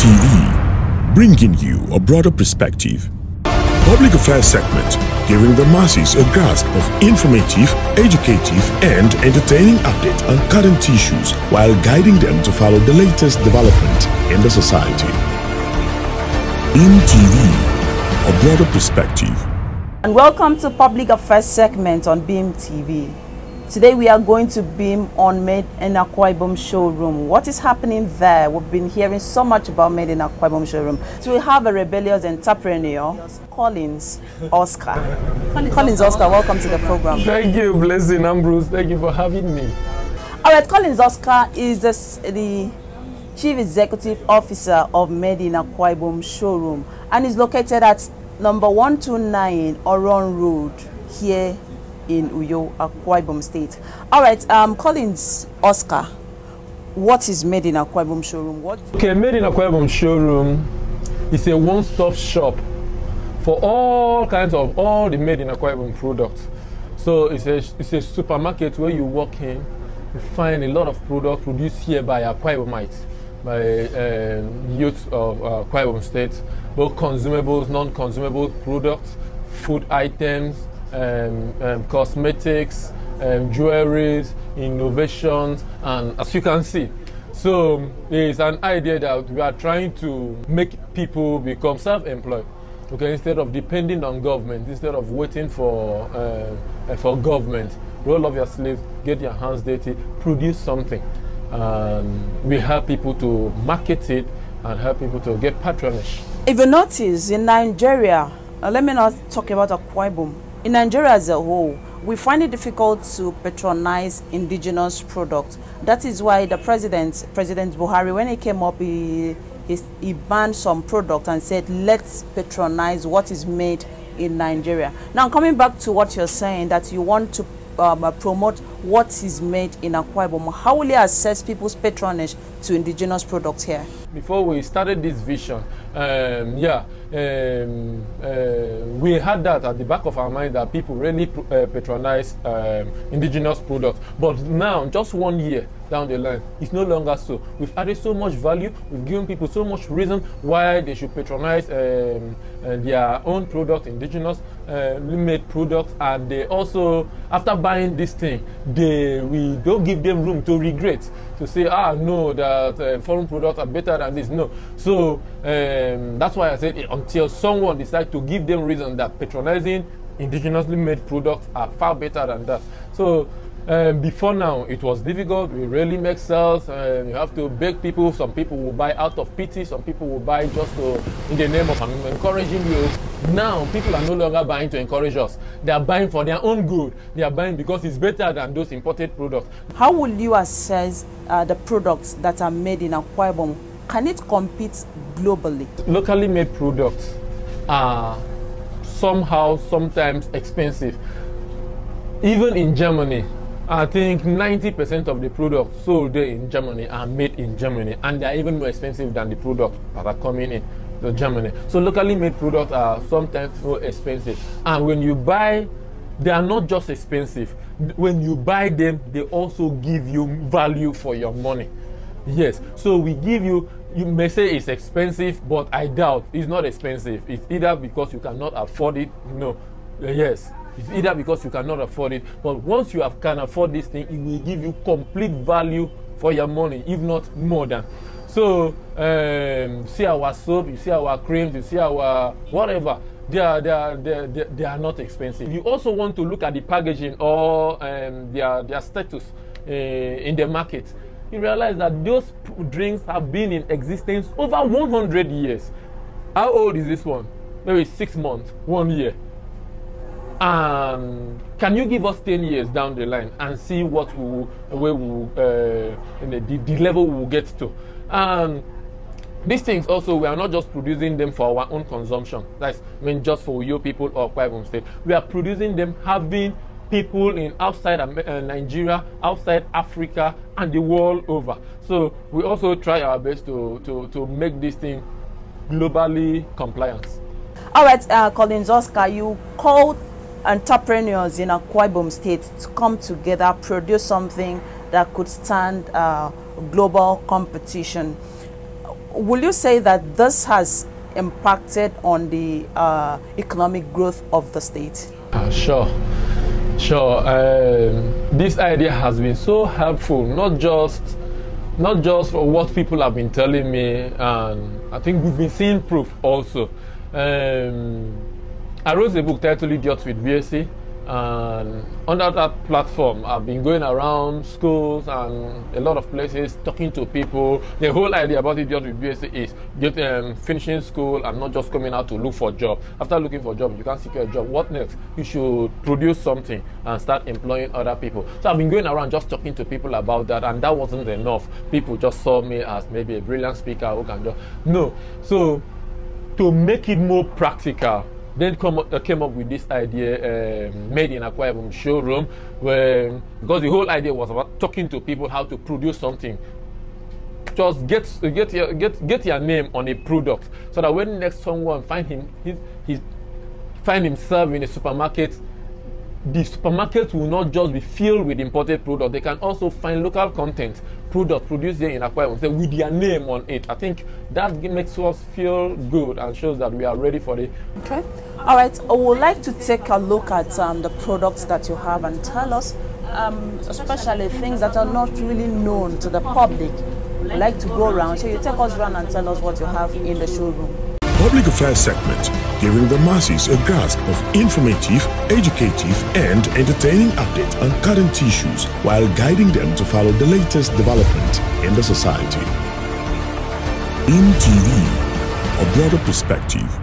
TV, bringing you a broader perspective. Public affairs segment, giving the masses a grasp of informative, educative, and entertaining updates on current issues while guiding them to follow the latest development in the society. TV, a broader perspective. And welcome to Public Affairs segment on Beam TV. Today we are going to beam on Made in Akwa Ibom showroom. What is happening there? We've been hearing so much about Made in Akwa Ibom showroom. So we have a rebellious entrepreneur, Collins Oscar. Collins Oscar, welcome to the program. Thank you, Blessing Ambrose. Thank you for having me. All right, Collins Oscar is the, the Chief Executive Officer of Made in Akwa Ibom showroom and is located at number 129 Oron Road here in Uyo, Akwa Ibom State. All right, um, Collins Oscar, what is Made in Akwa Ibom showroom? What? Okay, Made in Akwa Ibom showroom is a one-stop shop for all kinds of all the Made in Akwa Ibom products. So it's a it's a supermarket where you walk in, you find a lot of products produced here by Akwa Ibomites, by uh, youth of uh, Akwa Ibom State, both consumables, non-consumable products, food items, um, um, cosmetics, um, jewelries, innovations, and as you can see, so it's an idea that we are trying to make people become self-employed. Okay, instead of depending on government, instead of waiting for uh, for government, roll up your sleeves, get your hands dirty, produce something. And we help people to market it and help people to get patronage. If you notice, in Nigeria, uh, let me not talk about Akwa Ibom, in Nigeria as a whole, we find it difficult to patronize indigenous products. That is why the president, President Buhari, when he came up, he, he, he banned some products and said, let's patronize what is made in Nigeria. Now, coming back to what you're saying, that you want to um, promote what is made in Akwa Ibom, how will you assess people's patronage to indigenous products here? Before we started this vision, um, yeah, um, uh, we had that at the back of our mind that people really uh, patronize um, indigenous products. But now, just one year down the line, it's no longer so. We've added so much value, we've given people so much reason why they should patronize um, uh, their own product, indigenous uh, made products, and they also, after buying this thing, they we don't give them room to regret to say, ah, no, that uh, foreign products are better than this. No. So um, that's why I said until someone decides to give them reason that patronizing indigenously made products are far better than that. So um, before now, it was difficult. We rarely make sales. and you have to beg people. Some people will buy out of pity. Some people will buy just to, in the name of encouraging you. Now, people are no longer buying to encourage us. They are buying for their own good. They are buying because it's better than those imported products. How will you assess uh, the products that are made in Akwa Ibom? Can it compete globally? Locally made products are somehow sometimes expensive. Even in Germany, I think 90% of the products sold in Germany are made in Germany, and they are even more expensive than the products that are coming in to Germany. So locally made products are sometimes more expensive, and when you buy, they are not just expensive. When you buy them, they also give you value for your money. Yes, so we give you. You may say it's expensive, but I doubt it's not expensive. It's either because you cannot afford it. No, yes, it's either because you cannot afford it, but once you have, can afford this thing, it will give you complete value for your money, if not more than. So, um, see our soap, you see our creams, you see our whatever. They are, they, are, they, are, they are not expensive. You also want to look at the packaging or um, their, their status uh, in the market. You realize that those drinks have been in existence over 100 years. How old is this one? Maybe six months, one year. Um, can you give us 10 years down the line and see what we will, where we uh, the, the level we will get to? Um, these things also, we are not just producing them for our own consumption. That's I mean just for your people or Kwai State. We are producing them having people in outside uh, Nigeria, outside Africa, and the world over. So we also try our best to, to, to make this thing globally compliant. All right, uh, Collins Oscar, you called entrepreneurs in Akwa Ibom State to come together, produce something that could stand uh, global competition. will you say that this has impacted on the uh, economic growth of the state? Sure. Sure. Um, this idea has been so helpful, not just not just for what people have been telling me, and I think we've been seeing proof also. Um, I wrote a book titled Idiots with BSc, and under that platform, I've been going around schools and a lot of places talking to people. The whole idea about Idiots with BSc is get, um, finishing school and not just coming out to look for a job. After looking for a job, you can't secure a job. What next? You should produce something and start employing other people. So I've been going around just talking to people about that, and that wasn't enough. People just saw me as maybe a brilliant speaker who can just no. So to make it more practical, then come uh, came up with this idea, um, made in Akwa Ibom showroom, where because the whole idea was about talking to people how to produce something. Just get get your get get your name on a product, so that when next someone find him, he, he find himself in a supermarket, the supermarket will not just be filled with imported product. They can also find local content product produced here in Akwa Ibom, say with their name on it. I think that makes us feel good and shows that we are ready for it. Okay. All right. I would like to take a look at um, the products that you have and tell us, um, especially things that are not really known to the public. We like to go around. So you take us around and tell us what you have in the showroom. Public Affairs segment, giving the masses a grasp of informative, educative, and entertaining updates on current issues while guiding them to follow the latest development in the society. In TV, a broader perspective.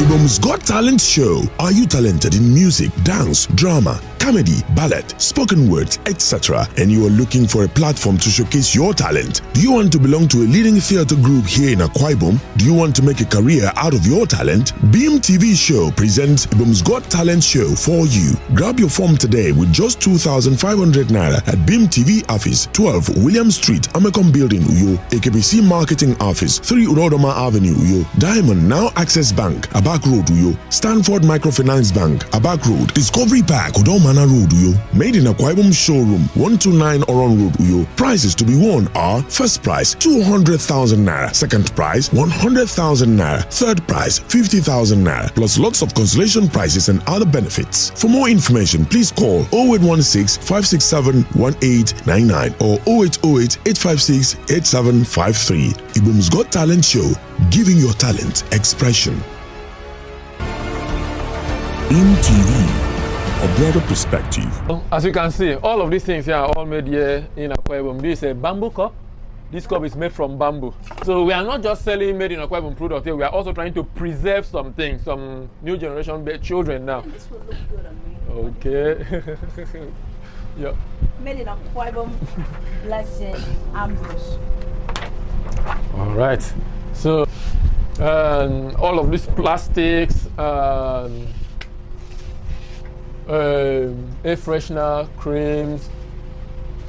Ibom's Got Talent Show. Are you talented in music, dance, drama, comedy, ballet, spoken words, etc., and you are looking for a platform to showcase your talent? Do you want to belong to a leading theater group here in Akwa? Do you want to make a career out of your talent? Beam TV Show presents Ibom's Got Talent Show for you. Grab your form today with just 2,500 naira at Beam TV office, 12 William Street, Amekom Building, Uyo, AKBC Marketing Office, 3 Udo Udoma Avenue, Uyo, Diamond Now Access Bank, Abak Road, Uyo, Stanford Microfinance Bank, Abak Road, Discovery Park, Udomana Road, Uyo, Made in Akwa Ibom Showroom, 129 Oron Road, Uyo. Prizes to be won are first prize 200,000 naira, second prize 100,000 naira, third prize 50,000 naira, plus lots of consolation prizes and other benefits. For more information, please call 0816 567 1899 or 0808 856 8753. Ibom's Got Talent Show, giving your talent expression. In TV, a broader perspective. As you can see, all of these things here are all made here in Akwa Ibom. This is a bamboo cup. This cup is made from bamboo. So we are not just selling made in Akwa Ibom product here. We are also trying to preserve some things, some new generation children now. This will look good on me. Okay. yeah. Made in Akwa Ibom, blessing, Ambrose. All right. So um, all of these plastics, um, um, air freshener, creams,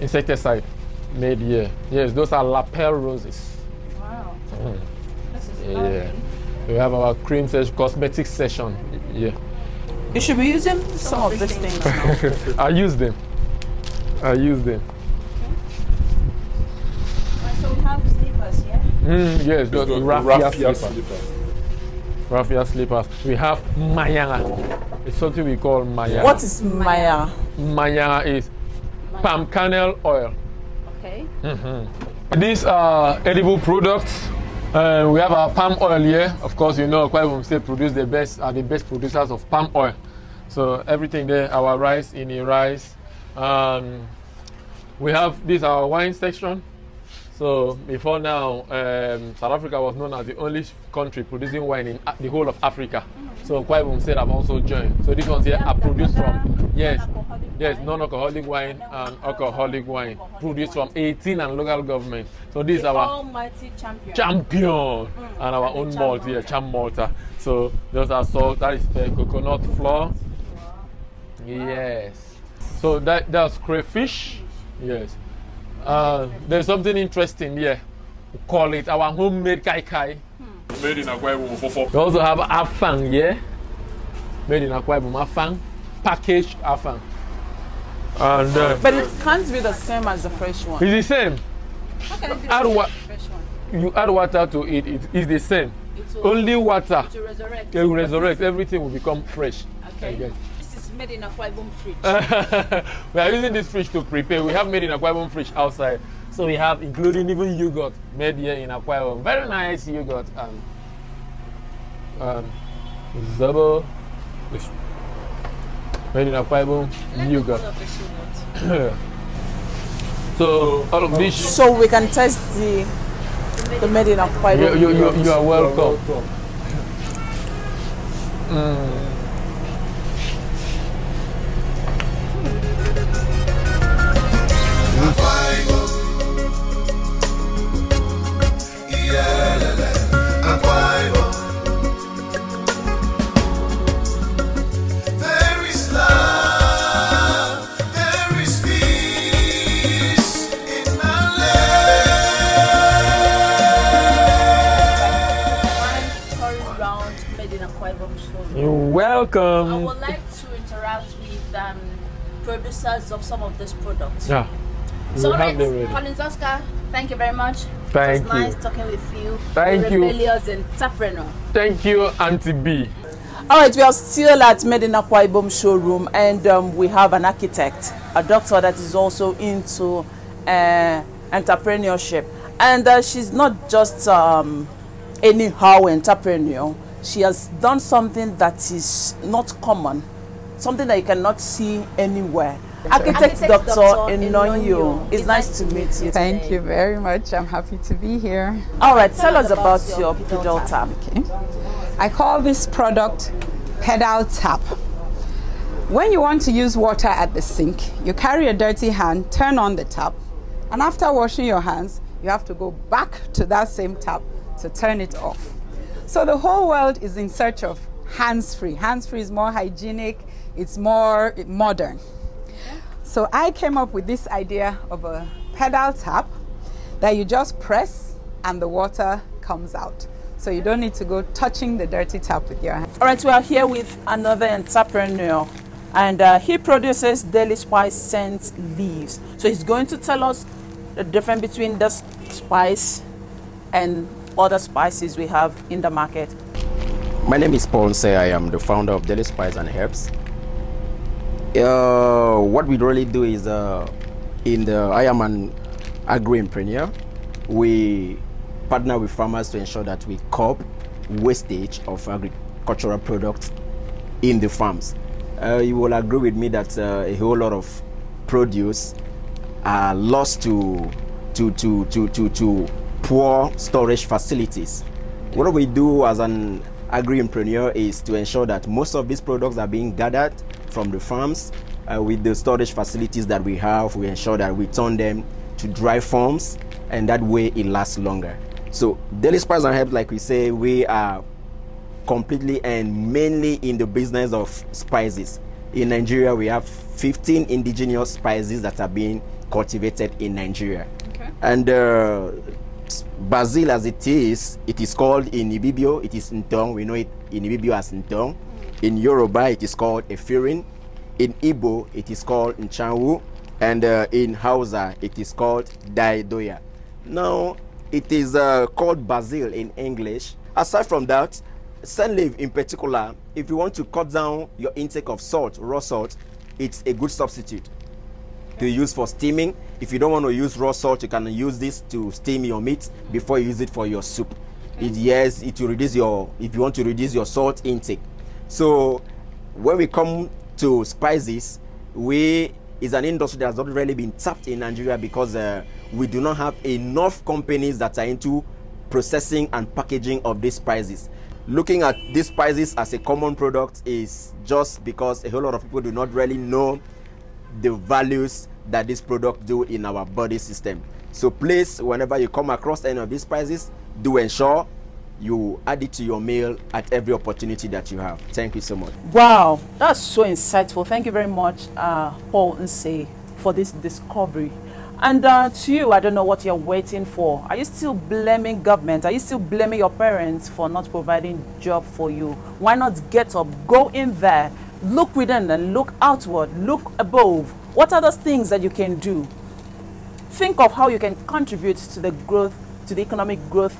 insecticide made here. Yes, those are lapel roses. Wow. Mm. This is Yeah. lovely. We have our cream session, cosmetic session. Yeah. You should be using some of these things now. I use them. I use them. so we have slippers here. Mm, yes, the, The raffia, raffia slippers. slippers. Raffia slippers. We have mayanga. It's something we call mayanga. What is Maya? Mayanga is palm kernel oil. Okay. These are edible products. Uh, we have our palm oil here. Of course, you know, Akwa Ibom State produce the best, are the best producers of palm oil. So everything there, our rice in a rice. Um, we have this our wine section. So before now, um, South Africa was known as the only country producing wine in the whole of Africa. So Akwa said I've also joined. So this ones here are produced from yes, yes, non-alcoholic wine and alcoholic wine produced from 18 and local government. So this are our almighty champion. champion and our own malt here, Cham Malta. So those are salt. That is the coconut flour. Yes. So that that's crayfish. Yes. Uh, there's something interesting here. We call it our homemade kai kai. Made in Akwa Ibom Ofofo. We also have afang yeah? Made in Akwa Ibom afang, packaged afang. And uh, But it can't be the same as the fresh one. it's the same. How can it be Add the fresh one? You add water to it, it is the same. It will, Only water. it will resurrect. It will resurrect. Everything will become fresh. Okay. Again. This is made in a Ibom fridge. we are using this fridge to prepare. We have made in Akwa Ibom fridge outside. So we have including even yogurt made here in Akwa Ibom. Very nice yogurt and um, Zabo with- made in Akwa Ibom yogurt. so all of this so we can test the the made in Akwa you, you, you, you are welcome. There is You're welcome. I would like to interact with um, producers of some of these products. Yeah. So, we right, have them ready. Collins Oscar, thank you very much. Thank it was nice you. talking with you. Thank the you. Rebellious entrepreneur. Thank you, Auntie B. All right, we are still at Made in Akwa Ibom showroom, and um, we have an architect, a doctor that is also into uh, entrepreneurship. And uh, she's not just um, anyhow entrepreneur. She has done something that is not common, something that you cannot see anywhere. Architect, Architect Dr. Dr. Enonyo, Enonyo. it's nice to meet you. Thank you very much. I'm happy to be here. All right, tell us about about your your pedal tap. Okay. I call this product pedal tap. When you want to use water at the sink, you carry a dirty hand, turn on the tap, and after washing your hands, you have to go back to that same tap to turn it off. So the whole world is in search of hands free. Hands free is more hygienic, it's more modern. So I came up with this idea of a pedal tap that you just press and the water comes out. So you don't need to go touching the dirty tap with your hand. All right, we are here with another entrepreneur, and uh, he produces daily spice scent leaves. So he's going to tell us the difference between this spice and other spices we have in the market. My name is Paul Nse. I am the founder of Daily Spice and Herbs. Uh, what we really do is, uh, in the I am an agri-entrepreneur. We partner with farmers to ensure that we curb wastage of agricultural products in the farms. Uh, you will agree with me that uh, a whole lot of produce are lost to to to to to, to poor storage facilities. What we do as an agri-entrepreneur is to ensure that most of these products are being gathered from the farms. Uh, with the storage facilities that we have, we ensure that we turn them to dry forms, and that way it lasts longer. So, Daily Spice and Herbs, like we say, we are completely and mainly in the business of spices. In Nigeria, we have 15 indigenous spices that are being cultivated in Nigeria. And uh, as it is, it is called in Ibibio, it is Ntong. We know it in Ibibio as Ntong. In Yoruba, it is called Efirin. In Igbo, it is called Nchanwu. And uh, in Hausa, it is called Daidoya. Now, it is uh, called basil in English. Aside from that, scent in particular, if you want to cut down your intake of salt, raw salt, it's a good substitute to use for steaming. If you don't want to use raw salt, you can use this to steam your meat before you use it for your soup. It yes, it will reduce your if you want to reduce your salt intake. So when we come to spices, we is an industry that has not really been tapped in Nigeria because uh, we do not have enough companies that are into processing and packaging of these spices. Looking at these spices as a common product is just because a whole lot of people do not really know the values that this product do in our body system. So please, whenever you come across any of these spices, do ensure you add it to your meal at every opportunity that you have. Thank you so much. Wow, that's so insightful. Thank you very much, uh, Paul Nse, for this discovery. And uh, to you, I don't know what you're waiting for. Are you still blaming government? Are you still blaming your parents for not providing job for you? Why not get up, go in there, look within and look outward, look above. What are those things that you can do? think of how you can contribute to the growth, to the economic growth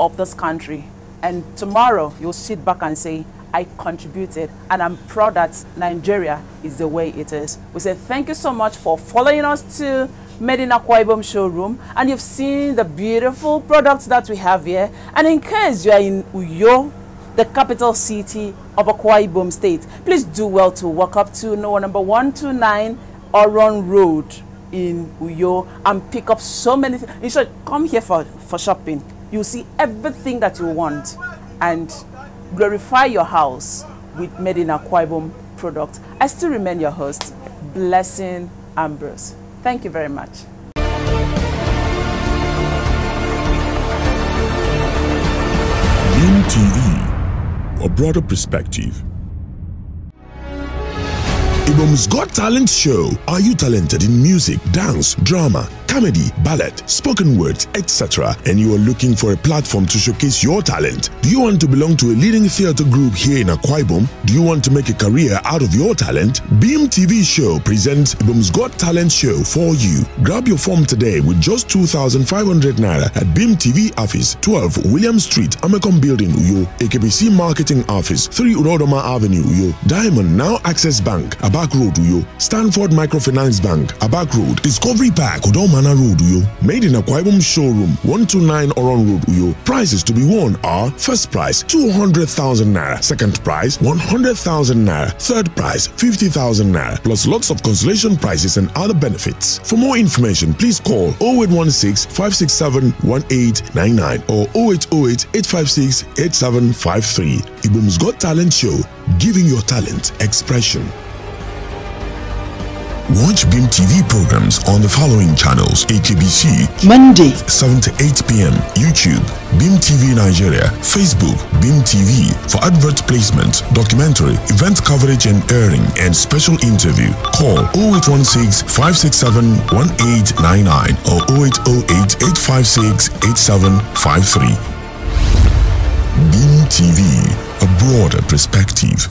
of this country. And tomorrow you'll sit back and say, I contributed and I'm proud that Nigeria is the way it is. We say thank you so much for following us to Medina in Akwa Ibom showroom and you've seen the beautiful products that we have here. And in case you are in Uyo, the capital city of Akwa Ibom State, please do well to walk up to number 129 Oron Road in Uyo and pick up so many things. In short, come here for, for shopping. You'll see everything that you want and glorify your house with Made in Akwa Ibom products. I still remain your host, Blessing Ambrose. Thank you very much. Beam TV, a broader perspective. Ibom's Got Talent show. Are you talented in music, dance, drama, comedy, ballet, spoken words, etc., and you are looking for a platform to showcase your talent? Do you want to belong to a leading theater group here in Akwa? Do you want to make a career out of your talent? Beam TV show presents Ibom's Got Talent show for you. Grab your form today with just 2,500 naira at Beam TV office, 12 William Street, Amecom Building, Uyo, AKBC Marketing Office, 3 Udo Udoma Avenue, Uyo, Diamond Now Access Bank, Abak Road, Uyo, Stanford Microfinance Bank, Abak Road, Discovery Park, Udomana Road, Uyo, Made in Akwa Ibom Showroom, 129 Oron Road, Uyo. Prizes to be won are first prize 200,000 naira, second prize 100,000 naira, third prize 50,000 naira, plus lots of consolation prizes and other benefits. For more information, please call 0816 567 1899 or 0808 856 8753. Ibom's Got Talent Show, giving your talent expression. Watch Beam TV programs on the following channels AKBC, Monday, 7 to 8 p.m. YouTube, Beam TV Nigeria, Facebook, Beam TV for advert placement, documentary, event coverage and airing, and special interview. Call 0816 567 1899 or 0808 856 8753. Beam TV, a broader perspective.